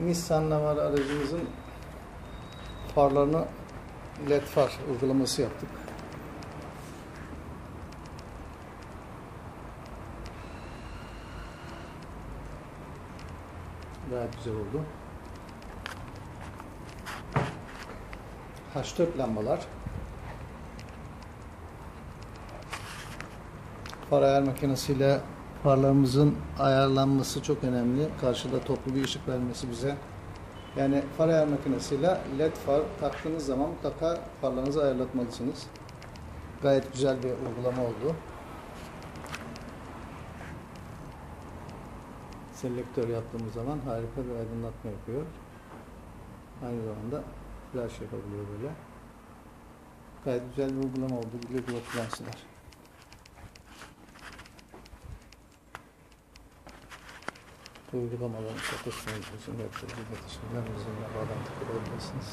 Nissan Navara aracımızın farlarını led far uygulaması yaptık. Gayet güzel oldu. H4 lambalar. Far ayar makinesiyle farlarımızın ayarlanması çok önemli. Karşıda toplu bir ışık vermesi bize. Yani far ayar makinesiyle led far taktığınız zaman mutlaka farlarınızı ayarlatmalısınız. Gayet güzel bir uygulama oldu. Selektör yaptığımız zaman harika bir aydınlatma yapıyor. Aynı zamanda flash yapabiliyor böyle. Gayet güzel bir uygulama oldu. Güle güle kullansınlar. Uygulamaların satış sonucu için web sitesi iletişimden bizimle bağlantı kurabilirsiniz.